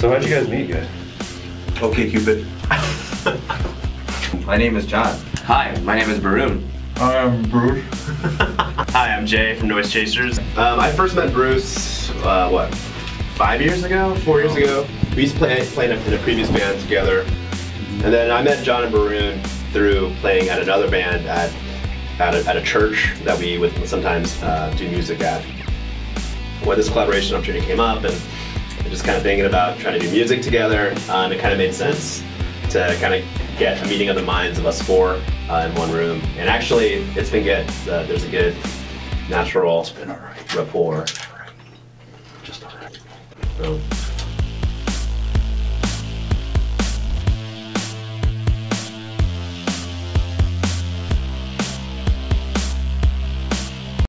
So how'd you guys meet, guys? Okay, Cupid. My name is John. Hi, my name is Barun. I'm Bruce. Hi, I'm Jay from Noise Chasers. Um, I first met Bruce, uh, what, five years ago? Four years ago? We used to play, play in, a, in a previous band together. And then I met John and Baroon through playing at another band at, at, a, at a church that we would sometimes uh, do music at. When this collaboration opportunity came up and just kind of thinking about trying to do music together, and it kind of made sense to kind of get a meeting of the minds of us four uh, in one room. And actually, it's been good. Uh, there's a good natural rapport. Just alright. So,